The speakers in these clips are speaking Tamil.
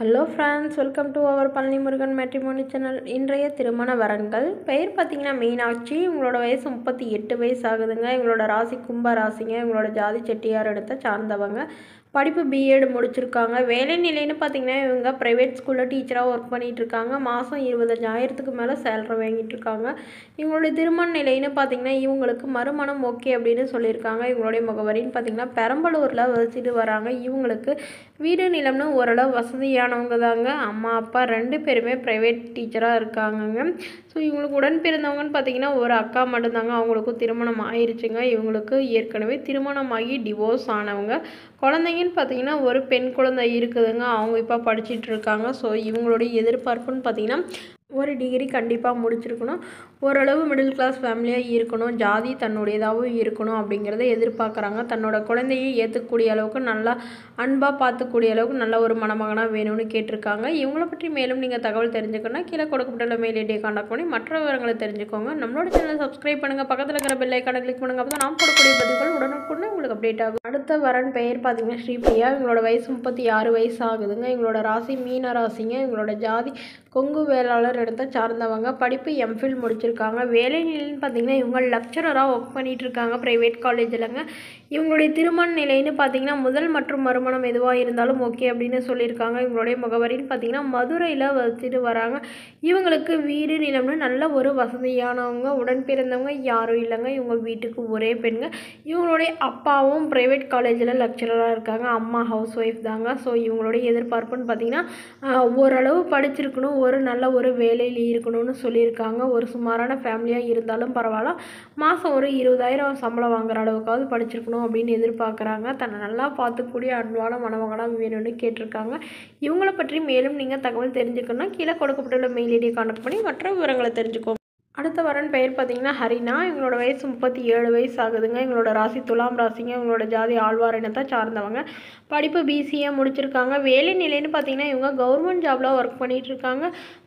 Hello friends welcome to our Palani Murugan matrimony channel இன்றைய திருமண வரன்கள். பெயர் பார்த்தீங்கன்னா மீனாட்சி. இவங்களோட வயசு முப்பத்தி எட்டு வயசு ஆகுதுங்க. இவங்களோட ராசி கும்ப ராசிங்க. இவங்களோட ஜாதி செட்டியார் எடுத்த சார்ந்தவங்க. படிப்பு பிஎட் முடிச்சிருக்காங்க. வேலை நிலைன்னு பார்த்தீங்கன்னா இவங்க ப்ரைவேட் ஸ்கூலில் டீச்சராக ஒர்க் பண்ணிகிட்டு இருக்காங்க மாதம் இருபதஞ்சாயிரத்துக்கு மேலே சேலரி வாங்கிட்டு இருக்காங்க இவங்களுடைய திருமண நிலைன்னு பார்த்தீங்கன்னா இவங்களுக்கு மறுமணம் ஓகே அப்படின்னு சொல்லியிருக்காங்க. இவங்களுடைய முகவரின்னு பார்த்தீங்கன்னா பெரம்பலூரில் வசிட்டு வராங்க. இவங்களுக்கு வீடு நிலம்னு ஓரளவு வசதியான வசதியானவங்க தாங்க. அம்மா அப்பா ரெண்டு பேருமே ப்ரைவேட் டீச்சராக இருக்காங்கங்க. ஸோ இவங்களுக்கு உடன் பிறந்தவங்கன்னு பார்த்தீங்கன்னா ஒரு அக்கா மட்டும்தாங்க அவங்களுக்கும் திருமணம் ஆயிடுச்சுங்க இவங்களுக்கு ஏற்கனவே திருமணமாகி டிவோர்ஸ் ஆனவங்க. குழந்தைங்கன்னு பார்த்தீங்கன்னா ஒரு பெண் குழந்தை இருக்குதுங்க. அவங்க இப்போ படிச்சுட்டு இருக்காங்க. ஸோ இவங்களுடைய எதிர்பார்ப்புன்னு பார்த்தீங்கன்னா ஒரு டிகிரி கண்டிப்பாக முடிச்சிருக்கணும். ஓரளவு மிடில் கிளாஸ் ஃபேமிலியாக இருக்கணும். ஜாதி தன்னுடையதாகவும் இருக்கணும் அப்படிங்கிறத எதிர்பார்க்குறாங்க. தன்னோட குழந்தையை ஏற்றுக்கக்கூடிய அளவுக்கு நல்லா அன்பாக பார்த்துக்கூடிய அளவுக்கு நல்ல ஒரு மணமகனாக வேணும்னு கேட்டிருக்காங்க. இவங்கள பற்றி மேலும் நீங்கள் தகவல் தெரிஞ்சுக்கணும்னா கீழே கொடுக்கப்பட்டுள்ள மெயில் ஐடியை காண்டாக்ட் பண்ணி மற்ற விவரங்களை தெரிஞ்சுக்கோங்க. நம்மளோட சேனலை சப்ஸ்கிரைப் பண்ணுங்கள் பக்கத்தில் இருக்கிற பெல் ஐக்கானை கிளிக் பண்ணுங்கள் அப்போ தான் நான் போடக்கூடிய பதிவுகள் உடனுக்குடன் உங்களுக்கு அப்டேட் ஆகும். அடுத்த வரன் பெயர் பார்த்தீங்கன்னா ஸ்ரீபிரியா. இவங்களோட வயசு முப்பத்தி ஆறு வயசு ஆகுதுங்க. இவங்களோட ராசி மீன ராசிங்க. இவங்களோட ஜாதி கொங்கு வேளாளர் இடத்த சார்ந்தவங்க. படிப்பு எம்ஃபில் முடிச்சிருக்காங்க. வேலை நிலைன்னு பார்த்தீங்கன்னா இவங்க லெக்சரராக ஒர்க் பண்ணிகிட்டு இருக்காங்க ப்ரைவேட் காலேஜில்ங்க இவங்களுடைய திருமண நிலைன்னு பார்த்தீங்கன்னா முதல் மற்றும் மறுமணம் எதுவாக இருந்தாலும் ஓகே அப்படின்னு சொல்லியிருக்காங்க. இவங்களுடைய முகவரின்னு பார்த்தீங்கன்னா மதுரையில் வச்சுட்டு வராங்க. இவங்களுக்கு வீடு நிலம்னு நல்ல ஒரு வசதியானவங்க உடன் பிறந்தவங்க யாரும் இல்லைங்க. இவங்க வீட்டுக்கு ஒரே பெண்ங்க இவங்களுடைய அப்பாவும் ப்ரைவேட் காலேஜில் லெக்சரராக இருக்காங்க. அம்மா ஹவுஸ் ஒய்ஃப் தாங்க. ஸோ இவங்களுடைய எதிர்பார்ப்புன்னு பார்த்தீங்கன்னா ஓரளவு படிச்சிருக்கணும். ஒரு நல்ல ஒரு வே வேலையில் இருக்கணும்னு சொல்லியிருக்காங்க. ஒரு சுமாரான ஃபேமிலியாக இருந்தாலும் பரவாயில்ல. மாதம் ஒரு இருபதாயிரம் சம்பளம் வாங்குற அளவுக்காவது படிச்சிருக்கணும் அப்படின்னு எதிர்பார்க்குறாங்க. தன்னை நல்லா பார்த்துக்கூடிய அன்பான மணமகனாக வேணும்னு கேட்டிருக்காங்க. இவங்களை பற்றி மேலும் நீங்கள் தகவல் தெரிஞ்சுக்கணும்னா கீழே கொடுக்கப்பட்டுள்ள மெயில் ஐடியை கான்டாக்ட் பண்ணி மற்ற விவரங்களை தெரிஞ்சுக்கோங்க அடுத்த வரன் பெயர் பார்த்தீங்கன்னா ஹரினா. இவங்களோட வயசு முப்பத்தி ஏழு வயசு ஆகுதுங்க. இவங்களோட ராசி துலாம் ராசிங்க. இவங்களோட ஜாதி ஆழ்வார் இனத்தை சார்ந்தவங்க. படிப்பு பிசிஏ முடிச்சிருக்காங்க. வேலை நிலைன்னு பார்த்தீங்கன்னா இவங்க கவர்மெண்ட் ஜாபில் ஒர்க் பண்ணிகிட்ருக்காங்க இருக்காங்க.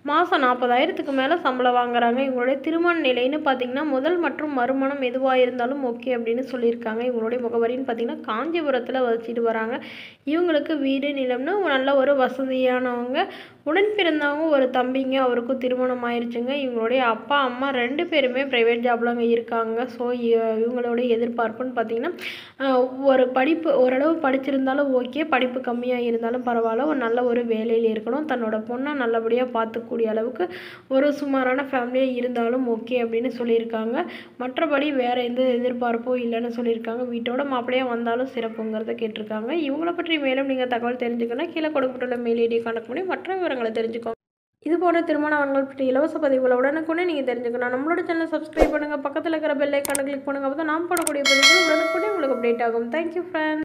மாதம் நாற்பதாயிரத்துக்கு மேலே சம்பளம் வாங்குறாங்க. இவங்களுடைய திருமண நிலைன்னு பார்த்தீங்கன்னா முதல் மற்றும் மறுமணம் எதுவாக இருந்தாலும் ஓகே அப்படின்னு சொல்லியிருக்காங்க. இவங்களுடைய முகவரின்னு பார்த்தீங்கன்னா காஞ்சிபுரத்தில் வச்சுட்டு வராங்க. இவங்களுக்கு வீடு நிலம்னு நல்ல ஒரு வசதியானவங்க உடன் பிறந்தவங்க ஒரு தம்பிங்க அவருக்கும் திருமணம் ஆயிடுச்சுங்க இவங்களுடைய அப்பா அம்மா ரெண்டு பேருமே ப்ரைவேட் ஜாப்ல அங்கே இருக்காங்க. ஸோ இவங்களுடைய எதிர்பார்ப்புன்னு பார்த்தீங்கன்னா ஒரு படிப்பு ஓரளவு படிச்சிருந்தாலும் ஓகே படிப்பு கம்மியாக இருந்தாலும் பரவாயில்ல. ஒரு நல்ல ஒரு வேலையில் இருக்கணும். தன்னோட பொண்ணை நல்லபடியாக பார்த்துக்கூடிய அளவுக்கு ஒரு சுமாரான ஃபேமிலியாக இருந்தாலும் ஓகே அப்படின்னு சொல்லியிருக்காங்க. மற்றபடி வேறு எந்த எதிர்பார்ப்பும் இல்லைன்னு சொல்லியிருக்காங்க. வீட்டோட மாப்பிள்ளையாக வந்தாலும் சிறப்புங்கிறத கேட்டிருக்காங்க. இவங்கள பற்றி மேலும் நீங்கள் தகவல் தெரிஞ்சுக்கணும் கீழே கொடுக்கப்பட்டுள்ள மெயில் ஐடியை கான்டாக்ட் பண்ணி மற்ற விவரங்களை தெரிஞ்சுக்கோங்க. இது போன்ற திருமண அவர்கள் பற்றி இலவச பதிவுகளை உடனுக்குடனே நீங்கள் தெரிஞ்சுக்கணும். நம்மளோட சேனலை சப்ஸ்கிரைப் பண்ணுங்கள் பக்கத்தில் இருக்கிற பெல் ஐக்கானை கிளிக் பண்ணுங்கள் அப்போ தான் நாம் போடக்கூடிய பதிவுகள் உடனுக்குடனே உங்களுக்கு அப்டேட் ஆகும். Thank you friends